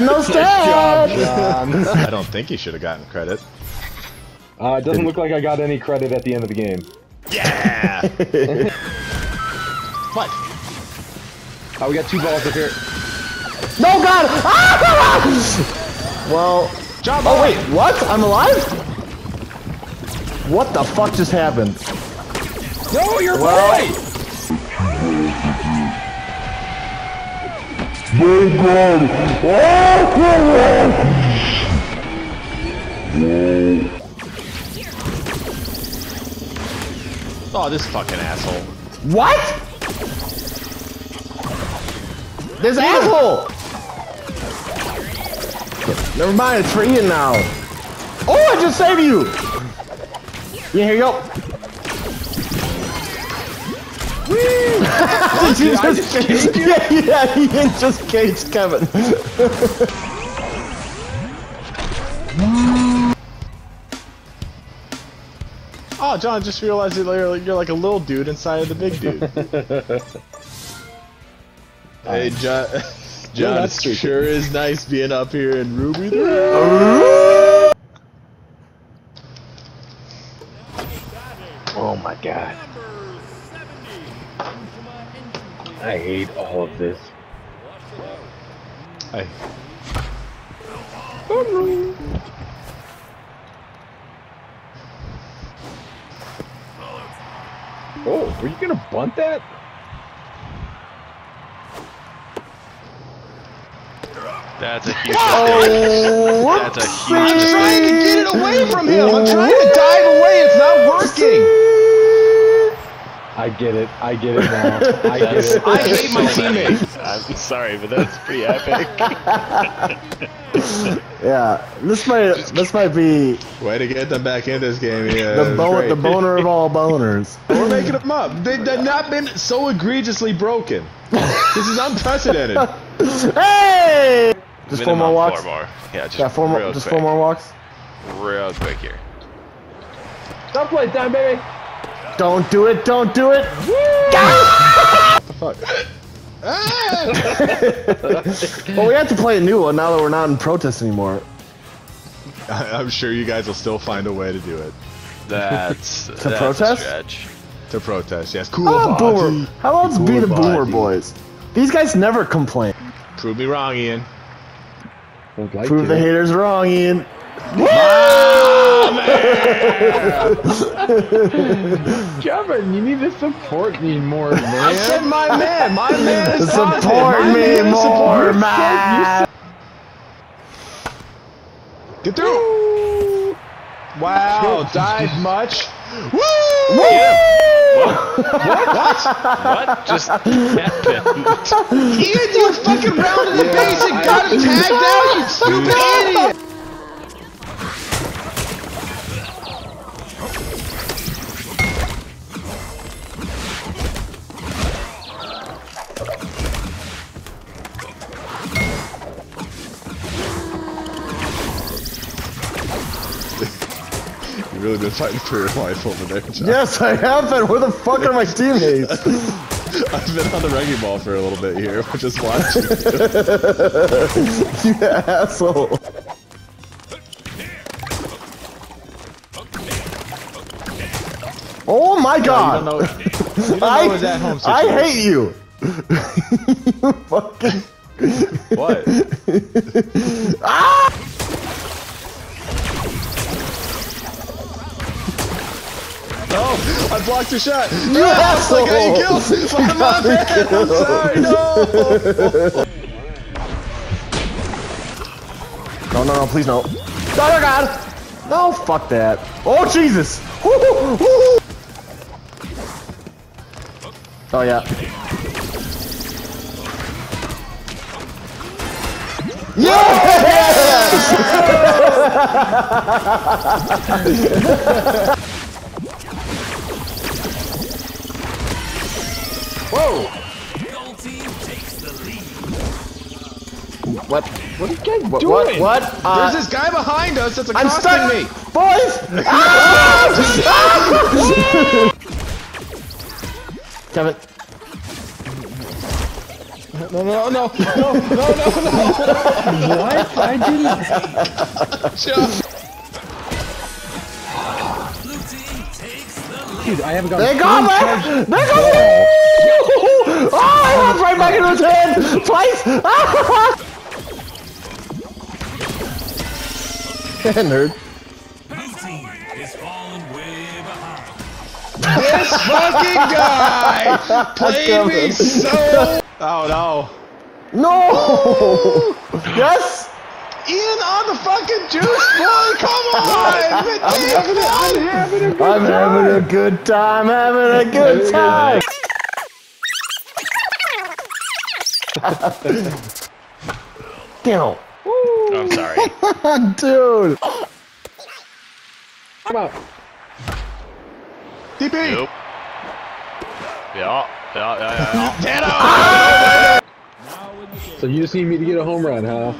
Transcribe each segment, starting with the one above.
And no stats! John. I don't think he should have gotten credit. Uh, it doesn't look like I got any credit at the end of the game. Yeah! what? Oh, we got two balls up here. No, God! Ah! Well, John, oh wait, what? I'm alive? What the fuck just happened? No, you're Well- right! Oh, this fucking asshole. What? This asshole! Never mind, it's for Ian now. Oh, I just saved you! Yeah, here you go. Did you just just cage Yeah, yeah, Ian just caged Kevin. Oh, John, I just realized that you're like, you're like a little dude inside of the big dude. hey, John. John, that's it sure is nice being up here in Ruby the Oh my god. I hate all of this. Hey, Oh, were you gonna bunt that? That's a huge Oh, That's a huge I'm mistake. trying to get it away from him. I'm trying to dive away. It's not working. I get it. I get it now. I get it. I hate my teammates. I'm sorry, but that's pretty epic. Yeah, this might this might be Way to get them back in this game. Yeah, the that's bo- the boner of all boners. We're making them up. They, they've not been so egregiously broken. This is unprecedented. Hey! Just four more walks. Four more. Yeah, just, Yeah, four more. real Just quick. four more walks. Real quick here. Stop play time, baby. Don't do it. Don't do it. What the fuck. Well, we have to play a new one now that we're not in protest anymore. I- I'm sure you guys will still find a way to do it. That's to that's protest? A stretch. To protest, yes. Cool. How about. Boomer? How about Cool be the Boomer body. Boys? These guys never complain. Prove me wrong, Ian. Like Prove to. the haters wrong, Ian. Kevin, you need to support me more, man. I said my man. My man is Support taunted. My me man is more, support- man. Get through. Wow, died much. Woo! What What? what? just happened? Ian, you fucking rounded the base and got him tagged out, you stupid idiot! Been fighting for your life over there, John. Yes, I have been. Where the fuck are my teammates? I've been on the reggae ball for a little bit here. We're just watching. you asshole. Oh my You god! don't know, you don't know I, his at-home I hate you! you fucking. What? Ah! Oh, I blocked a shot. You asshole. I got you killed. My, my bad. I'm sorry. No. No, no, no, please no. Oh my god! No, fuck that. Oh, Jesus! Woo, woo, woo. Oh, yeah. Whoa. What? What are you guys What? doing? What? What? There's Uh, this guy behind us that's I'm accosting stuck! me. Boys! Ah! Kevin. No, no, no, no, no, no, no. What? I didn't. Just Dude, I haven't got. They got me! They got me! Oh, I walked right back into his head! Twice! Ah! Nerd. this fucking guy played me so. Oh no. No! yes! Ian on the fucking juice boy, come on! I'm having it, I'm having it. I'm having a good time, having a good time! Damn. I'm sorry. Dude! Come out. DP! Nope. Oh, yeah, yeah, yeah, yeah. Tano! So you just need me to get a home run, huh?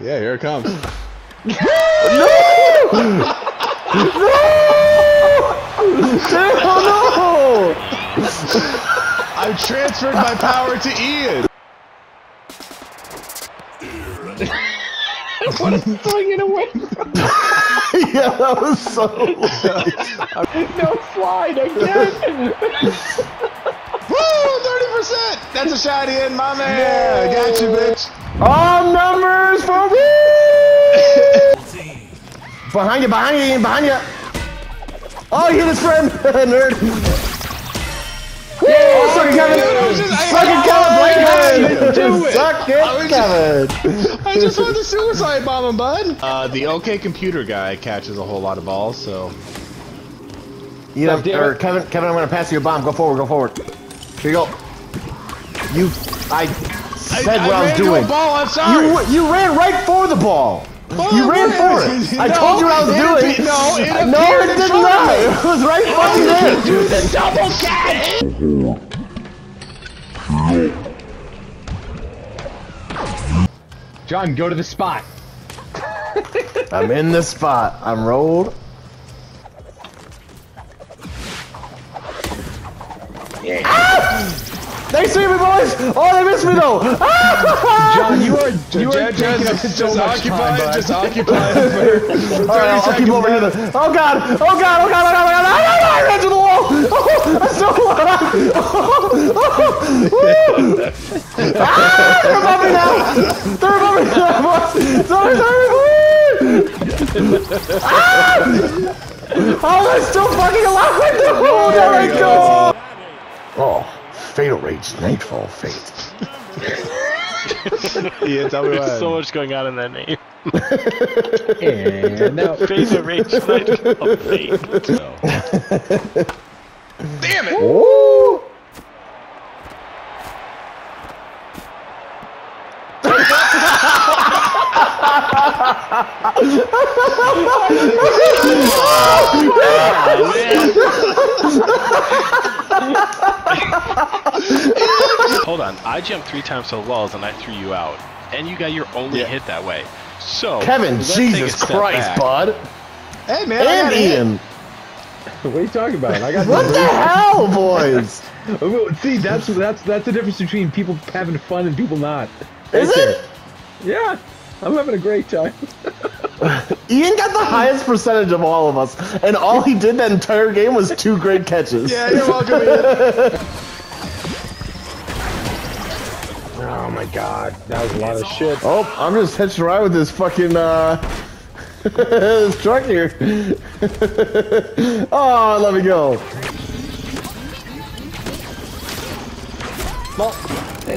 Yeah, here it comes. Damn, no! I've transferred my power to Ian. Throwing it away. yeah, that was so. No slide again. Woo! 30%! That's a shot, Ian, my man! I got you, bitch. All behind you, behind you, behind you! Oh, he hit his friend! Nerd! Oh, suck it, Kevin! Dude, I was just- I- Suck it, Kevin! I- Kevin! do it. Suck I was it, Kevin! I just want the suicide bomb him, bud. Uh, the OK Computer guy catches a whole lot of balls, so. You know, or. Kevin, Kevin, I'm gonna pass you a bomb. Go forward, go forward. Here you go. You, I said what I, was ran into doing. A ball, I'm sorry. You you ran right for the ball. Well, you ran for wait, it. I no, told you what I was it doing. appe- no, it no, it did not. me. It was right fucking there. Do the double catch. John, go to the spot. I'm in the spot. I'm rolled. Ah! They see me, boys. Oh, they missed me though. Ah! John, you are you are Just, taking up just, so just much occupy time, it, just occupy it for, for 30 All right, I'll, I'll keep over here. Then. Oh god! Oh god! Oh god! Oh god! Oh god! Oh god! I ran to the wall. Oh, I'm so ah, they're above me now. They're above me now. Sorry, sorry. ah! Oh, they're still fucking alive. Oh, there I go. Oh, fatal rage, nightfall fate. Yeah, tell me what. There's so much going on in that name. And uh, now, Favorite range tonight. Oh, fate. Damn it! Ooh. Oh, Hold on. I jumped three times to the walls and I threw you out. And you got your only Yeah. hit that way. So, Kevin, let's take a Jesus Christ, back. bud. Hey, man. I And got a hit. Ian. what are you talking about? I got What the hell, boys? See, that's that's that's the difference between people having fun and people not. Is Right it? there. Yeah, I'm having a great time. Ian got the highest percentage of all of us, and all he did that entire game was two great catches. Yeah, you're welcome, Ian. Oh my god, that was a lot of shit. Oh, I'm just hitching a ride with this fucking uh this truck here. oh, let me go.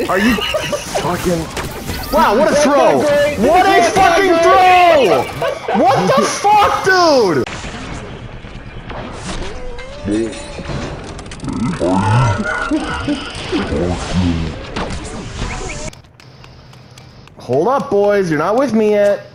Are you fucking Wow, what a throw! What a fucking throw! What the fuck, dude? Hold up, boys. You're not with me yet.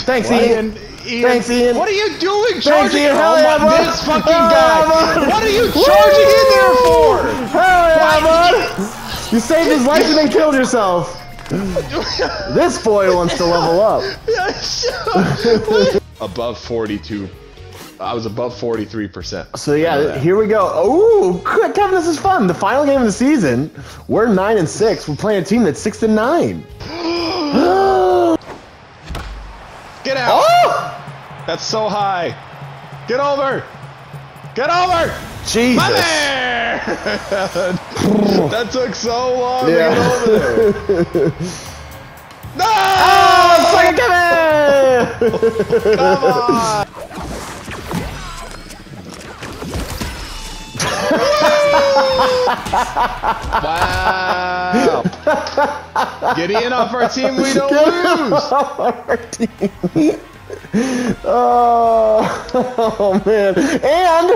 Thanks, Ian. Ian, Ian, Thanks, Ian. What are you doing Thanks, charging Ian. oh Hell my, yeah, bud. this fucking Oh, guy? bud. What are you charging in there for? Hell yeah, bud! You saved his life and then killed yourself. This boy wants to level up. above 42. I was above 43%. So yeah, here we go. Ooh, good, Kevin, this is fun. The final game of the season. We're nine and six. We're playing a team that's six and nine. Get out! Oh! That's so high. Get over! Get over! Jesus. My man! that took so long Yeah. to get over there. No! Oh, second Kevin! Come on! wow! Get in off our team, we don't lose! oh, oh, man. And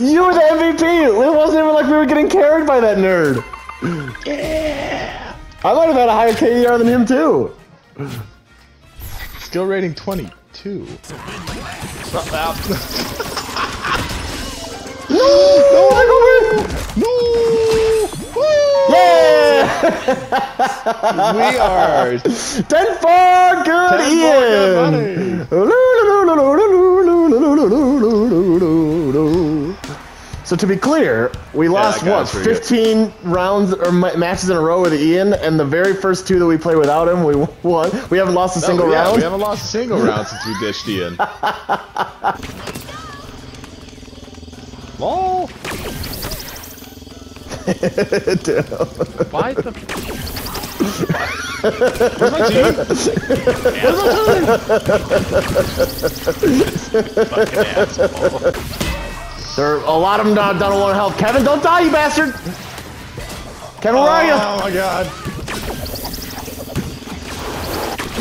you were the MVP. It wasn't even like we were getting carried by that nerd. Yeah. I might have had a higher KDR than him too. Skill rating 22. No, No! Yeah! We are 10 for good 10 Ian! for So to be clear, we lost that guy what pretty good. 15 rounds or ma- matches in a row with Ian, and the very first two that we played without him, we won. We haven't lost a single yeah, round. We haven't lost a single round since we ditched Ian. Lol. Why the? Where's my team? Fucking asshole. There are a lot of them don't, don't want to help. Kevin, don't die, you bastard! Kevin, where are you? Oh my god.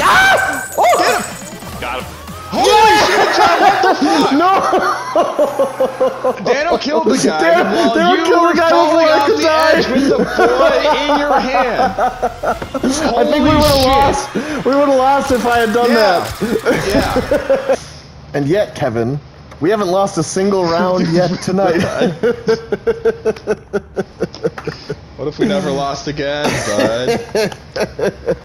Ah! Oh! Got him. Holy shit, John, what No! the Dano killed the guy Dan- while Dano you killed the were guy falling off the die. edge with the boy in your hand. I think we would have lost. We would have lost if I had done Yeah. that. Yeah. And yet, Kevin, we haven't lost a single round yet tonight. What if we never lost again, bud?